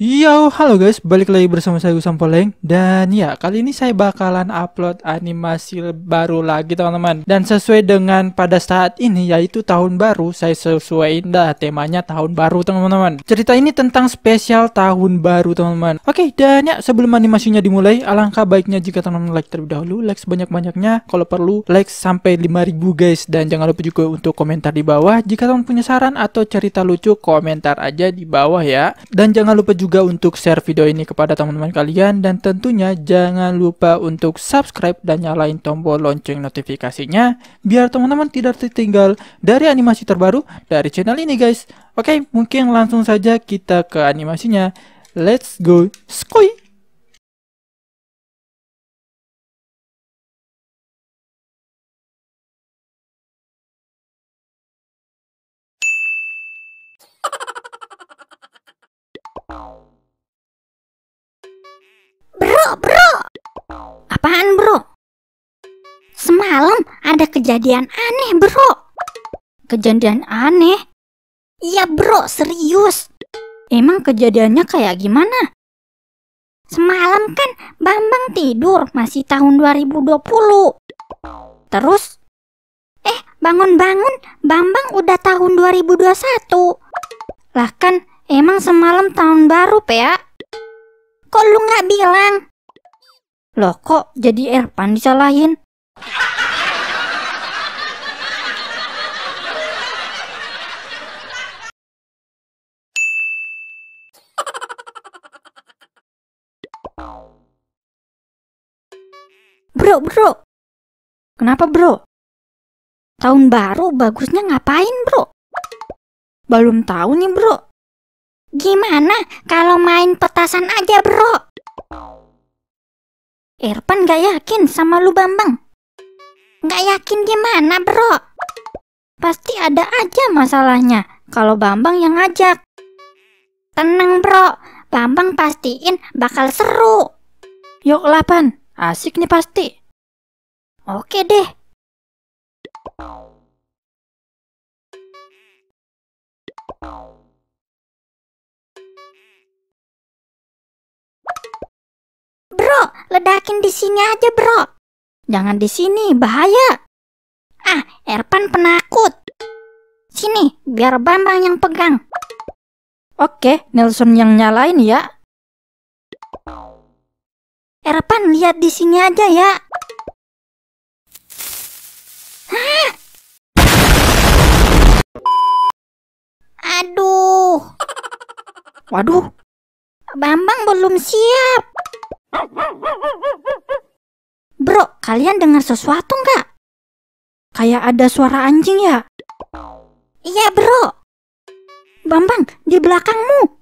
Yo, halo guys, balik lagi bersama saya Gusam Poleng. Dan ya, kali ini saya bakalan upload animasi baru lagi teman-teman. Dan sesuai dengan pada saat ini, yaitu tahun baru Saya sesuaiin dah temanya tahun baru teman-teman. Cerita ini tentang spesial tahun baru teman-teman. Oke, dan ya, sebelum animasinya dimulai Alangkah baiknya jika teman-teman like terlebih dahulu Like sebanyak-banyaknya, kalau perlu like sampai 5000 guys. Dan jangan lupa juga untuk komentar di bawah. Jika teman punya saran atau cerita lucu, komentar aja di bawah ya. Dan jangan lupa juga juga untuk share video ini kepada teman-teman kalian dan tentunya jangan lupa untuk subscribe dan nyalain tombol lonceng notifikasinya biar teman-teman tidak tertinggal dari animasi terbaru dari channel ini guys. Oke, mungkin langsung saja kita ke animasinya. Let's go. Skoy! Bro, bro. Apaan, bro? Semalam ada kejadian aneh, bro. Kejadian aneh? Iya, bro, serius. Emang kejadiannya kayak gimana? Semalam kan Bambang tidur masih tahun 2020. Terus eh bangun-bangun Bambang udah tahun 2021. Lah kan emang semalam tahun baru, Pea. Kok lu nggak bilang? Loh kok jadi Erpan disalahin? Bro, bro. Kenapa, bro? Tahun baru bagusnya ngapain, bro? Belum tahu nih, bro. Gimana kalau main petasan aja bro? Irfan gak yakin sama lu Bambang. Gak yakin gimana bro? Pasti ada aja masalahnya kalau Bambang yang ngajak. Tenang bro, Bambang pastiin bakal seru. Yuk lapan, asik nih pasti. Oke deh. Bro, ledakin di sini aja, Bro. Jangan di sini, bahaya. Ah, Erpan penakut. Sini, biar Bambang yang pegang. Oke, Nelson yang nyalain ya. Erpan lihat di sini aja ya. Hah? Aduh. Waduh. Bambang belum siap. Bro, kalian dengar sesuatu nggak? Kayak ada suara anjing ya? Iya, bro. Bambang, di belakangmu.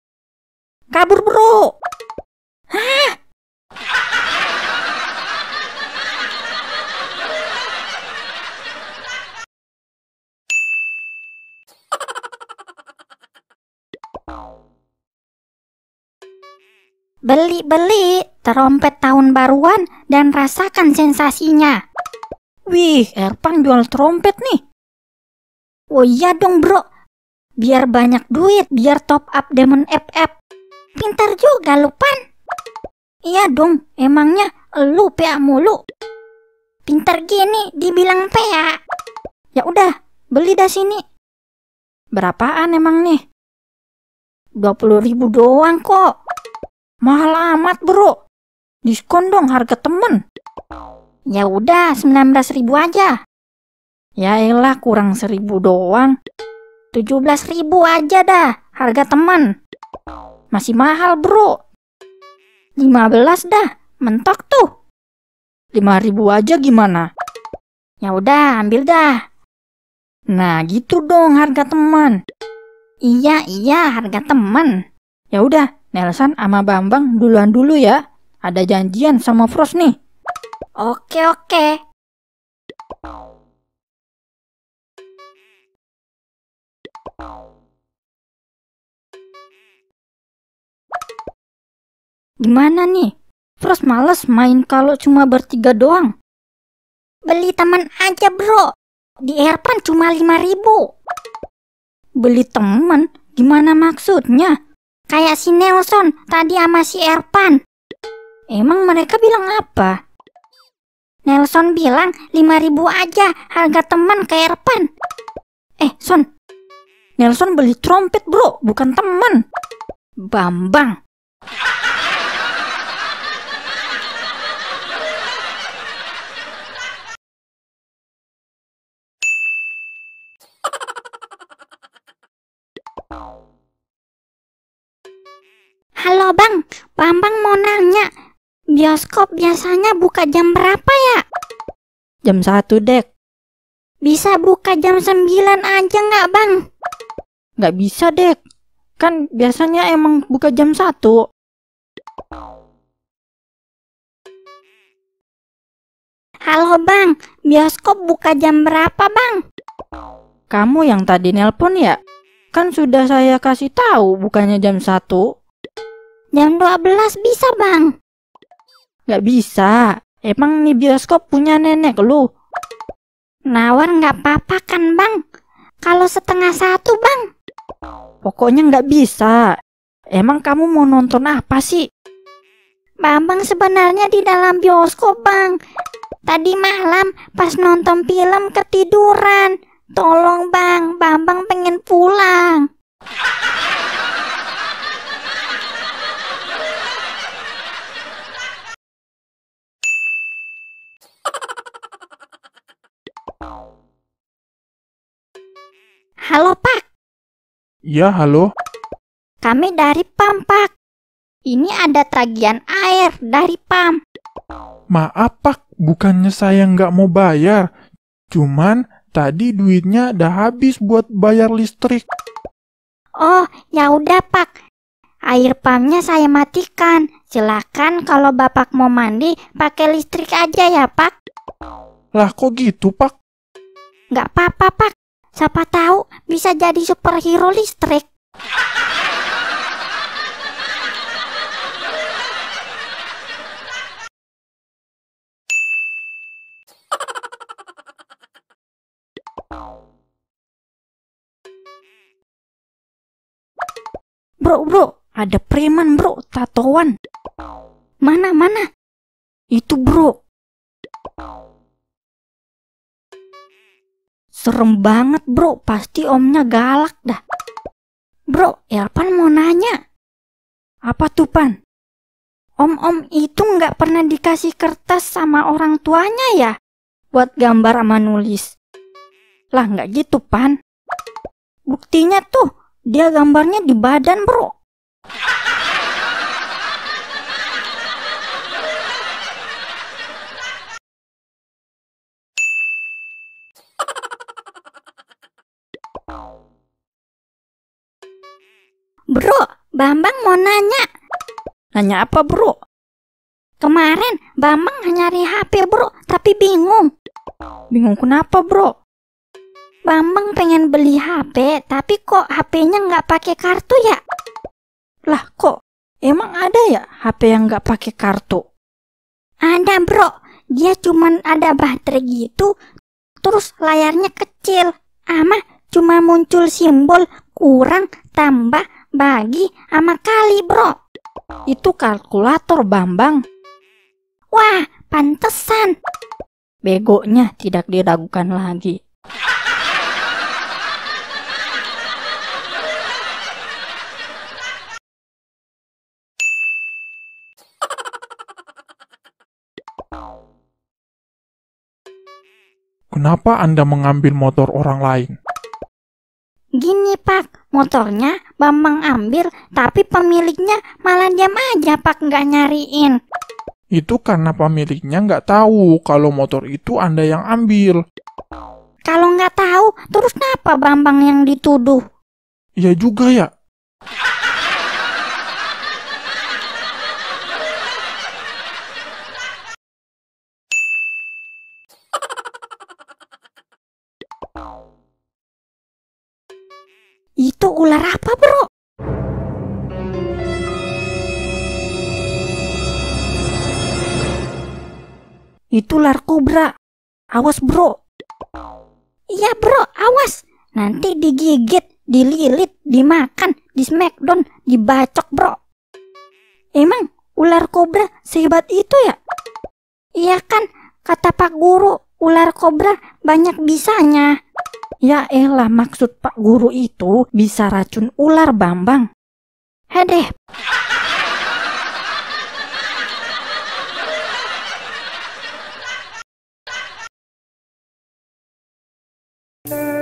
Kabur, bro. Hah? Beli-beli terompet tahun baruan dan rasakan sensasinya. Wih, Erpan jual trompet nih. Oh iya dong bro, biar banyak duit, biar top up Demon FF. Pintar juga lu Pan. Iya dong, emangnya lu PA mulu. Pintar gini dibilang PA. Ya udah, beli dah sini. Berapaan emang nih? 20 ribu doang kok. Mahal amat bro. Diskon dong harga temen. Ya udah 19 ribu aja. Ya elah kurang seribu doang. 17 ribu aja dah harga temen. Masih mahal bro. 15 dah mentok tuh. 5 ribu aja gimana? Ya udah ambil dah. Nah gitu dong harga teman. Iya iya harga temen. Ya udah Nelson sama Bambang duluan dulu ya. Ada janjian sama Frost nih. Oke, oke. Gimana nih? Frost males main kalau cuma bertiga doang. Beli teman aja bro. Di Airpan cuma 5000 Beli teman? Gimana maksudnya? Kayak si Nelson tadi sama si Erpan. Emang mereka bilang apa? Nelson bilang 5000 aja harga teman ke Erpan. Eh, Son. Nelson beli trompet, bro, bukan teman. Bambang. Halo bang, Bambang mau nanya, bioskop biasanya buka jam berapa ya? Jam 1, Dek. Bisa buka jam 9 aja nggak bang? Nggak bisa, Dek. Kan biasanya emang buka jam 1. Halo bang, bioskop buka jam berapa bang? Kamu yang tadi nelpon ya? Kan sudah saya kasih tahu bukannya jam 1. Jam 12 bisa bang? Nggak bisa. Emang nih bioskop punya nenek lu? Nawar nggak apa-apa kan bang? Kalau setengah satu bang? Pokoknya nggak bisa. Emang kamu mau nonton apa sih? Bambang sebenarnya di dalam bioskop bang. Tadi malam pas nonton film ketiduran. Tolong bang, Bambang pengen pulang. Halo Pak, Iya, halo. kami dari PAM Pak. Ini ada tagihan air dari PAM. Maaf, Pak. Bukannya saya nggak mau bayar. Cuman tadi duitnya udah habis buat bayar listrik. Oh, ya udah Pak. Air pamnya saya matikan. Silakan kalau Bapak mau mandi pakai listrik aja ya Pak. Lah, kok gitu, Pak? Nggak apa-apa Pak. Siapa tahu bisa jadi superhero listrik. Bro, bro, ada preman bro, tatoan. Mana mana? Itu bro. Serem banget bro, pasti omnya galak dah. Bro, Elpan mau nanya. Apa tuh pan? Om-om itu nggak pernah dikasih kertas sama orang tuanya ya? Buat gambar sama nulis. Lah nggak gitu pan. Buktinya tuh, dia gambarnya di badan bro. Bro, Bambang mau nanya. Nanya apa bro? Kemarin Bambang nyari HP bro, tapi bingung. Bingung kenapa bro? Bambang pengen beli HP, tapi kok HP-nya nggak pakai kartu ya? Lah kok emang ada ya HP yang nggak pakai kartu? Ada bro, dia cuman ada baterai gitu, terus layarnya kecil. Ama cuma muncul simbol kurang, tambah, bagi, sama kali bro. Itu kalkulator Bambang. Wah, pantesan. Begonya tidak diragukan lagi. Kenapa Anda mengambil motor orang lain? Gini pak, motornya Bambang ambil, tapi pemiliknya malah diam aja pak nggak nyariin. Itu karena pemiliknya nggak tahu kalau motor itu Anda yang ambil. Kalau nggak tahu, terus kenapa Bambang yang dituduh? Iya juga ya. Itu ular apa bro? Itu ular kobra. Awas bro. Iya bro, awas. Nanti digigit dililit, dimakan, di smackdown, dibacok bro. Emang ular kobra sehebat itu ya? Iya kan, kata Pak Guru, ular kobra banyak bisanya. Ya elah maksud Pak Guru itu bisa racun ular Bambang. Hedeh, Thank